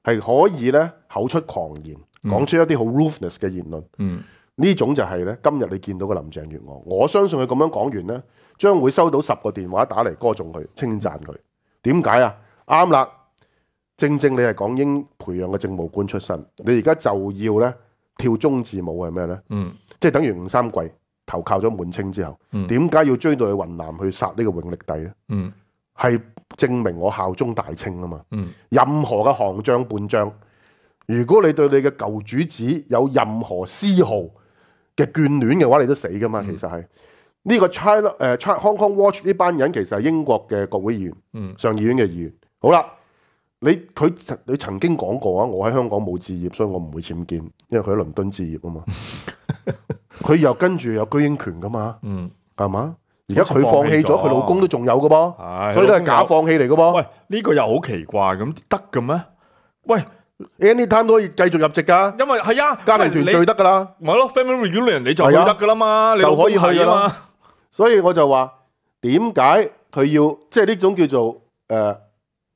Speaker 1: 係可以咧口出狂言，講出一啲好 ruthless 嘅言論。
Speaker 3: 嗯
Speaker 1: 呢種就係咧今日你見到嘅林鄭月娥，我相信佢咁樣講完咧，將會收到十個電話打嚟歌頌佢、稱讚佢。點解啊？啱啦，正正你係港英培養嘅政務官出身，你而家就要咧跳中字舞係咩咧？
Speaker 3: 嗯
Speaker 1: 即係等於吳三桂投靠咗滿清之後，
Speaker 3: 嗯
Speaker 1: 點解要追到去雲南去殺呢個永歷帝咧？
Speaker 3: 嗯
Speaker 1: 係證明我效忠大清啊嘛！
Speaker 3: 嗯
Speaker 1: 任何嘅行將叛將，如果你對你嘅舊主子有任何絲毫嘅眷戀嘅話，你都死噶嘛。其實係呢、個 China 誒、China- Hong Kong Watch 呢班人其實係英國嘅國會議員、
Speaker 3: 嗯
Speaker 1: 上議院嘅議員。好啦，你佢你曾經講過啊，我喺香港冇置業，所以我唔會僭建，因為佢喺倫敦置業啊嘛。佢又跟住有居英權噶嘛，
Speaker 3: 嗯，
Speaker 1: 係嘛？而家佢放棄咗，佢老公都仲有噶噃，
Speaker 3: 係
Speaker 1: 所以都係假放棄嚟噶噃。
Speaker 3: 喂，呢、個又好奇怪咁得嘅咩？喂，
Speaker 1: anytime 都可以繼續入籍㗎，
Speaker 3: 因為係啊，
Speaker 1: 家庭團聚得㗎啦。
Speaker 3: 咪咯，family reunion 你就去得噶啦嘛，你
Speaker 1: 就可以去㗎
Speaker 3: 啊嘛
Speaker 1: 啦。所以我就話點解佢要即係呢種叫做誒、呃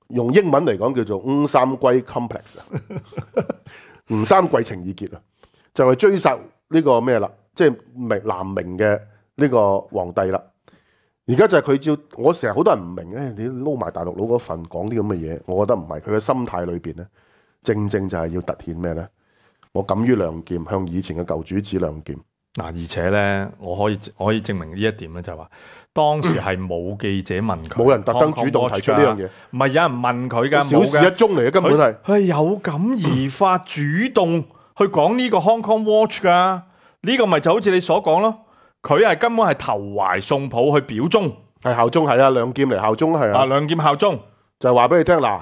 Speaker 1: 用英文嚟講叫做五三桂 complex 啊，吳三桂情意結啊，就係、追殺呢個咩啦，即係明南明嘅呢個皇帝啦。而家就係佢照，我成日好多人唔明咧，你撈埋大陸佬嗰份講啲咁嘅嘢，我覺得唔係佢嘅心態裏邊咧，正正就係要突顯咩咧？我敢於亮劍，向以前嘅舊主子亮劍。
Speaker 3: 嗱，而且咧，我可以我可以證明呢一點咧，就係話當時係冇記者問佢，
Speaker 1: 冇人特登主動提出呢樣嘢，
Speaker 3: 唔係有人問佢㗎，
Speaker 1: 小事一宗嚟嘅，根本係
Speaker 3: 佢係有感而發，主動去講呢個 Hong Kong Watch 㗎。呢、個咪就好似你所講咯，佢係根本係投懷送抱去表忠，
Speaker 1: 係效忠係啊，亮劍嚟效忠係啊，
Speaker 3: 啊兩劍效忠。
Speaker 1: 就係話俾你聽嗱，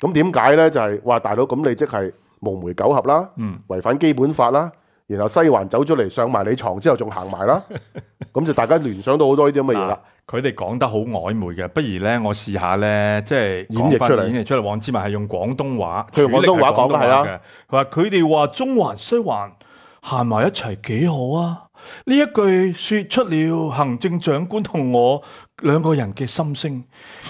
Speaker 1: 咁點解咧？就係、話大佬咁你即係無媒九合啦，
Speaker 3: 嗯
Speaker 1: 違反基本法啦，然後西環走出嚟上埋你床之後仲行埋啦，咁就大家聯想到好多呢啲咁嘅嘢啦。
Speaker 3: 佢哋講得好曖昧嘅，不如咧我試下咧，即係
Speaker 1: 演繹出嚟
Speaker 3: 演繹出嚟。黃志文係用廣東話，
Speaker 1: 佢用廣東話講嘅係
Speaker 3: 啦。佢話佢哋話中環西環行埋一齊幾好啊！呢一句说出了行政長官同我兩個人嘅心聲。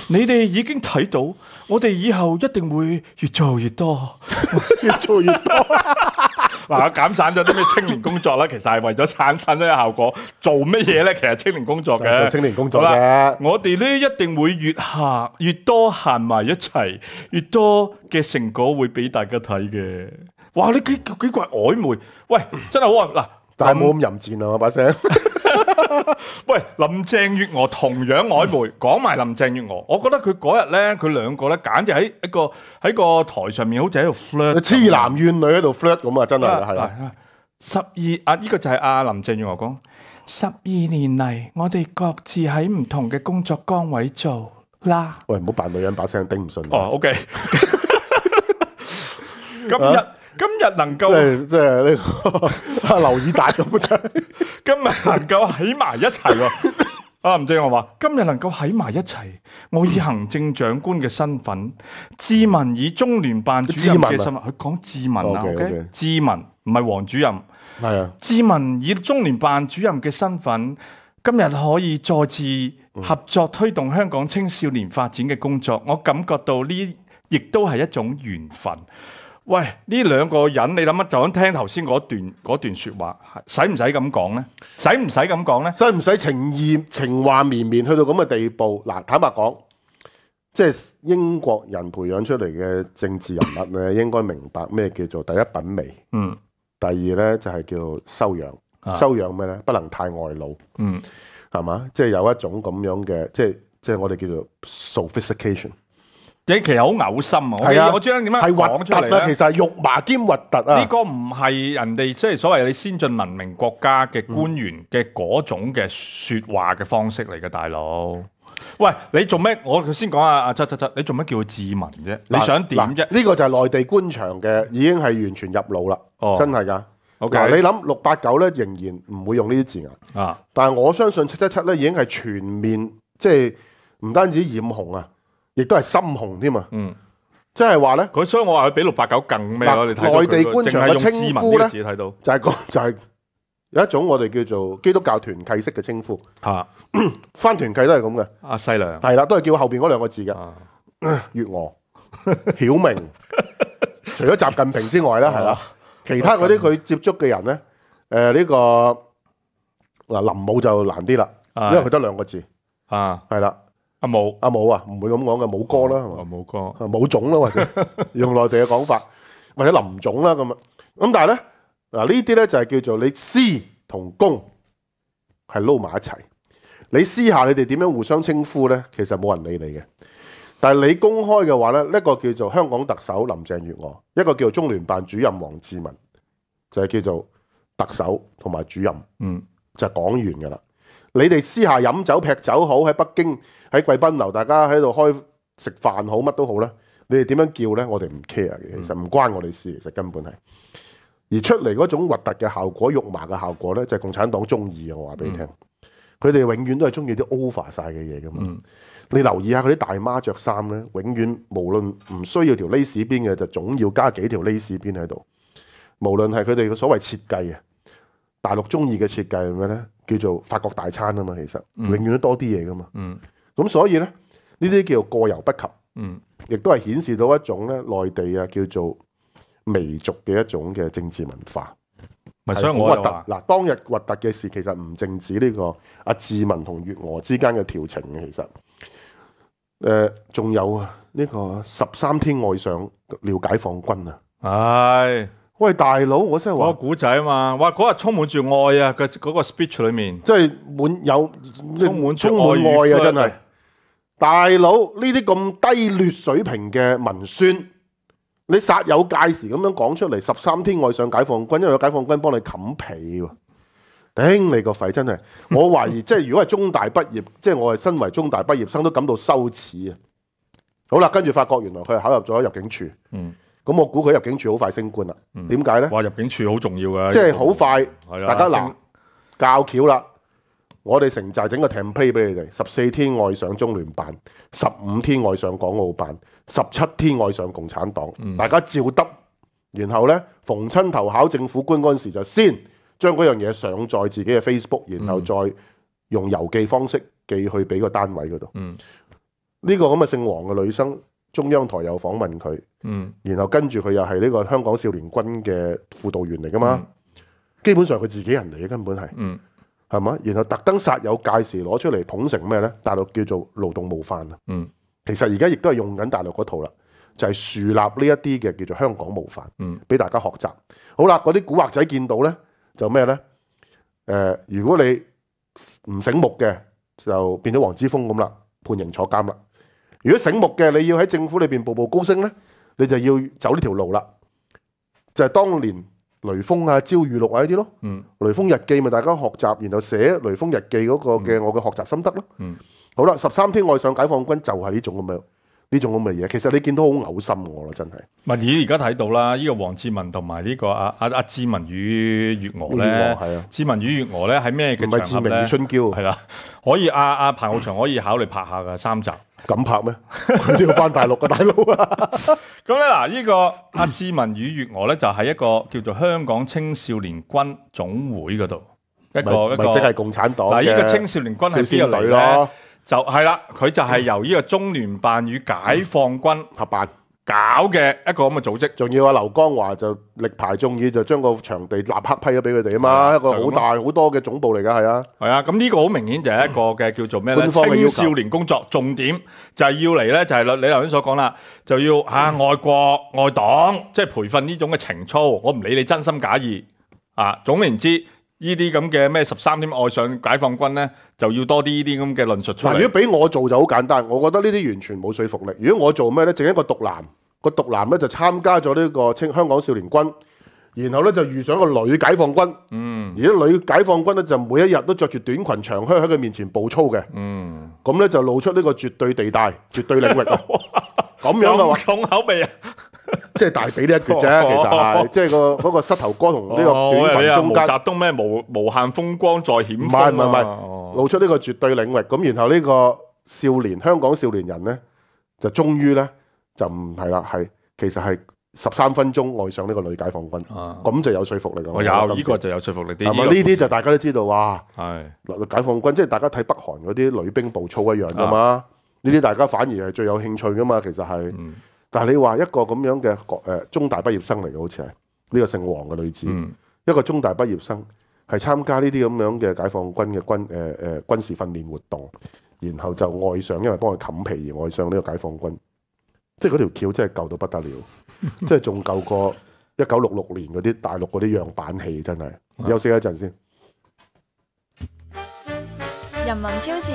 Speaker 3: 你哋已經睇到，我哋以後一定會越做越多。
Speaker 1: 越做越多，
Speaker 3: 嗱，我減散咗啲咩青年工作啦，其實係為咗產生呢個效果。做乜嘢咧？其實青年工作嘅，
Speaker 1: 做青年工作
Speaker 3: 啦
Speaker 1: 嘅。
Speaker 3: 我哋咧一定會越行越多行埋一齊，越多嘅成果會俾大家睇嘅。哇！你幾幾鬼曖昧？喂，真係好啊！嗱，
Speaker 1: 但係冇咁淫賤啊！我把聲，
Speaker 3: 喂，林鄭月娥同樣曖昧，講埋林鄭月娥，我覺得佢嗰日咧，佢兩個咧，簡直喺一個喺個台上面，好似喺度 flirt
Speaker 1: 痴男怨女喺度 flirt 咁啊！真係係
Speaker 3: 十二啊，呢、個就係阿林鄭月娥講，十二年嚟，我哋各自喺唔同嘅工作崗位做啦。
Speaker 1: 喂，唔好扮女人把聲頂唔順。
Speaker 3: 哦，OK 今日今日能
Speaker 1: 即
Speaker 3: 夠
Speaker 1: 係即係呢個 阿劉以達咁真。
Speaker 3: 今日能夠喺埋一齊喎。阿林鄭月娥話：今日能夠喺埋一齊，我以行政長官嘅身份，志文以中聯辦主任嘅身份，佢講志文啊 OK，OK，OK，志文唔係黃主任。
Speaker 1: 係啊，
Speaker 3: 志文以中聯辦主任嘅身份，今日可以再次合作推動香港青少年發展嘅工作，我感覺到呢亦都係一種緣分。喂，呢兩個人你諗下，就咁聽頭先嗰段嗰段説話，使唔使咁講呢？使唔使咁講呢？
Speaker 1: 使唔使情意情話綿綿去到咁嘅地步？嗱，坦白講，即係英國人培養出嚟嘅政治人物咧，應該明白咩叫做第一品味，
Speaker 3: 嗯
Speaker 1: 第二咧就係叫做修養。
Speaker 3: 啊
Speaker 1: 修養咩咧？不能太外露，
Speaker 3: 嗯，
Speaker 1: 係嘛？即係有一種咁樣嘅，即係即係我哋叫做 sophistication，
Speaker 3: 你其實好嘔心啊！我
Speaker 1: 係啊
Speaker 3: 我將點樣
Speaker 1: 係核突啊！其
Speaker 3: 咧？
Speaker 1: 實係肉麻兼核突啊！
Speaker 3: 呢個唔係人哋即係所謂你先進文明國家嘅官員嘅嗰種嘅説話嘅方式嚟嘅，大佬。喂，你做咩？我頭先講啊，阿七七七，你做咩叫佢志文啫？你想點啫？
Speaker 1: 嗱呢個就係內地官場嘅，已經係完全入腦啦，
Speaker 3: 哦
Speaker 1: 真係㗎。
Speaker 3: OK
Speaker 1: 嗱，你諗六八九咧，仍然唔會用呢啲字眼，
Speaker 3: 啊，
Speaker 1: 但係我相信七七七咧已經係全面，即係唔單止染紅啊，亦都係深紅添啊！
Speaker 3: 嗯，
Speaker 1: 即係話咧，
Speaker 3: 佢所以我話佢比六八九更咩？咯？
Speaker 1: 嗱
Speaker 3: 你睇到佢
Speaker 1: 內地官場嘅稱呼呢
Speaker 3: 字睇到。
Speaker 1: 就係、講就係、有一種我哋叫做基督教團契式嘅稱呼，
Speaker 3: 嚇，
Speaker 1: 翻團契都係咁嘅，
Speaker 3: 阿西良
Speaker 1: 係啦，都係叫後邊嗰兩個字嘅。
Speaker 3: 啊，
Speaker 1: 月娥、曉明，除咗習近平之外啦，係啦，其他嗰啲佢接觸嘅人咧，誒、呢、個嗱林武就難啲啦，因為佢得兩個字，
Speaker 3: 啊，
Speaker 1: 係啦，
Speaker 3: 阿武
Speaker 1: 阿武啊，唔會咁講嘅，武哥啦，係嘛？
Speaker 3: 啊，武哥，
Speaker 1: 啊武總啦，或者 用內地嘅講法，或者林總啦咁啊，咁但係咧嗱呢啲咧就係叫做你私同公係撈埋一齊，你私下你哋點樣互相稱呼咧，其實冇人理你嘅。但係你公開嘅話咧，一個叫做香港特首林鄭月娥，一個叫做中聯辦主任黃志文，就係、叫做特首同埋主任，
Speaker 3: 嗯，
Speaker 1: 就係講完㗎啦。你哋私下飲酒劈酒好，喺北京喺貴賓樓，大家喺度開食飯好，乜都好啦。你哋點樣叫呢？我哋唔 care 嘅，其實唔關我哋事，其實根本係。而出嚟嗰種核突嘅效果、肉麻嘅效果呢，就係、共產黨中意嘅。我話俾你聽，佢哋、永遠都係中意啲 over 晒嘅嘢噶嘛。
Speaker 3: 嗯
Speaker 1: 你留意下嗰啲大媽着衫呢，永遠無論唔需要條 lace 邊嘅，就總要加幾條 lace 邊喺度。無論係佢哋嘅所謂設計啊，大陸中意嘅設計係咩咧？叫做法國大餐啊嘛，其實永遠都多啲嘢噶嘛。
Speaker 3: 嗯
Speaker 1: 咁所以咧，呢啲叫做過猶不及，
Speaker 3: 嗯
Speaker 1: 亦都係顯示到一種咧內地啊叫做微族嘅一種嘅政治文化。
Speaker 3: 咪所以
Speaker 1: 我核突。
Speaker 3: 我話
Speaker 1: 嗱，當日核突嘅事其實唔淨止呢個阿志文同月娥之間嘅調情嘅，其實誒仲、有啊呢、個十三天愛上了解放軍啊！
Speaker 3: 唉。
Speaker 1: 喂，大佬，我真係話，
Speaker 3: 嗰個古仔啊嘛，哇！嗰日充滿住愛啊，嘅嗰個 speech 裏面，
Speaker 1: 即係滿有
Speaker 3: 充滿住
Speaker 1: 充滿愛啊！真係
Speaker 3: flirt 啊，
Speaker 1: 大佬呢啲咁低劣水平嘅文宣，你煞有介時咁樣講出嚟，十三天愛上解放軍，因為有解放軍幫你冚被喎。頂你個肺真係！我懷疑 即係如果係中大畢業，即係我係身為中大畢業生都感到羞恥啊！好啦，跟住發覺原來佢係考入咗入境處，
Speaker 3: 嗯，
Speaker 1: 咁我估佢入境處好快升官啦。點解呢？
Speaker 3: 話入境處好重要嘅，
Speaker 1: 即係好快，大家嗱
Speaker 3: 升
Speaker 1: 教橋啦。我哋成寨整個 template 俾你哋，十四天外上中聯辦，十五天外上港澳辦，十七天外上共產黨，
Speaker 3: 嗯
Speaker 1: 大家照得。然後呢，逢親投考政府官嗰陣時，就先將嗰樣嘢上載自己嘅 Facebook，然後再用郵寄方式寄去俾個單位嗰度。
Speaker 3: 嗯
Speaker 1: 呢個咁嘅姓黃嘅女生，中央台又訪問佢。
Speaker 3: 嗯
Speaker 1: 然後跟住佢又係呢個香港少年軍嘅輔導員嚟噶嘛，基本上佢自己人嚟嘅根本係，
Speaker 3: 嗯
Speaker 1: 係嘛？然後特登煞有介事攞出嚟捧成咩呢？大陸叫做勞動模範啊！
Speaker 3: 嗯
Speaker 1: 其實而家亦都係用緊大陸嗰套啦，就係、樹立呢一啲嘅叫做香港模範，
Speaker 3: 嗯
Speaker 1: 俾大家學習。好啦，嗰啲古惑仔見到呢，就咩呢？誒、如果你唔醒目嘅，就變咗黃之峰咁啦，判刑坐監啦。如果醒目嘅，你要喺政府裏面步步高升呢，你就要走呢條路啦。就係、當年雷鋒啊、焦裕祿啊呢啲咯。
Speaker 3: 嗯
Speaker 1: 雷鋒日記咪大家學習，然後寫雷鋒日記嗰個嘅我嘅學習心得咯。
Speaker 3: 嗯
Speaker 1: 好啦，十三天愛上解放軍就係呢種咁嘅呢種咁嘅嘢。其實你見到好嘔心我咯，真係。
Speaker 3: 咪而而家睇到啦，呢、個黃志文同埋呢個阿阿阿志文與月娥咧，
Speaker 1: 係啊
Speaker 3: 志文與月娥咧喺咩嘅
Speaker 1: 唔係志明與
Speaker 3: 場合
Speaker 1: 嬌
Speaker 3: 係啦，可以阿阿彭浩翔可以考慮拍下噶三集。
Speaker 1: 咁拍咩？佢都要翻大陸嘅大佬啊！
Speaker 3: 咁咧嗱，呢個阿志文與月娥咧就喺一個叫做香港青少年軍總會嗰度，一個一個
Speaker 1: 即係共產黨
Speaker 3: 嗱，呢個
Speaker 1: 嘅
Speaker 3: 青少年軍係邊
Speaker 1: 少先
Speaker 3: 度嚟咧
Speaker 1: 隊咯？，
Speaker 3: 就係啦，佢就係由呢個中聯辦與解放軍
Speaker 1: 合辦。
Speaker 3: 搞嘅一個咁嘅組織。
Speaker 1: 仲要啊，劉江華就力排眾議，就將個場地立刻批咗俾佢哋啊嘛，一個好大好多嘅總部嚟㗎，係啊。
Speaker 3: 係啊，咁呢個好明顯就係一個嘅叫做咩咧？青少年工作重點就係要嚟咧，就係你頭先所講啦，就要啊愛國愛黨，即係培訓呢種嘅情操。我唔理你真心假意啊，總言之，呢啲咁嘅咩十三點愛上解放軍咧，就要多啲呢啲咁嘅論述出
Speaker 1: 嚟，如。果俾我做就好簡單，我覺得呢啲完全冇說服力。如果我做咩呢？整一個獨男，個獨男呢就參加咗呢個青香港少年軍，然後呢就遇上一個女解放軍，
Speaker 3: 嗯
Speaker 1: 而啲女解放軍呢就每一日都着住短裙長靴喺佢面前暴操嘅，
Speaker 3: 嗯，
Speaker 1: 咁呢就露出呢個絕對地帶、絕對領域啊。咁樣嘅話，
Speaker 3: 重口味啊！
Speaker 1: 即係大髀呢一橛啫，其實係即係個嗰個膝頭哥同呢個
Speaker 3: 哦
Speaker 1: 短中間。
Speaker 3: 澤東咩無無限風光在險
Speaker 1: 唔
Speaker 3: 峰啊
Speaker 1: 係唔係唔係
Speaker 3: 哦
Speaker 1: 露出呢個絕對領域，咁然後呢個少年香港少年人呢，就終於呢，就唔係啦，係其實係十三分鐘愛上呢個女解放軍，
Speaker 3: 啊
Speaker 1: 咁就有說服力㗎。
Speaker 3: 我有呢個就有說服力啲。
Speaker 1: 係咪呢啲就大家都知道，哇！
Speaker 3: 係
Speaker 1: 解放軍即係大家睇北韓嗰啲女兵暴操一樣㗎嘛，呢啲大家反而係最有興趣㗎嘛，其實係。
Speaker 3: 嗯
Speaker 1: 但係你話一個咁樣嘅誒中大畢業生嚟嘅，好似係呢個姓黃嘅女子。
Speaker 3: 嗯
Speaker 1: 一個中大畢業生係參加呢啲咁樣嘅解放軍嘅軍誒誒、呃、軍事訓練活動，然後就愛上，因為幫佢冚皮而愛上呢個解放軍，即係嗰條橋真係舊到不得了，即係仲舊過一九六六年嗰啲大陸嗰啲樣板戲，真係。休息一陣先。
Speaker 4: 人民超市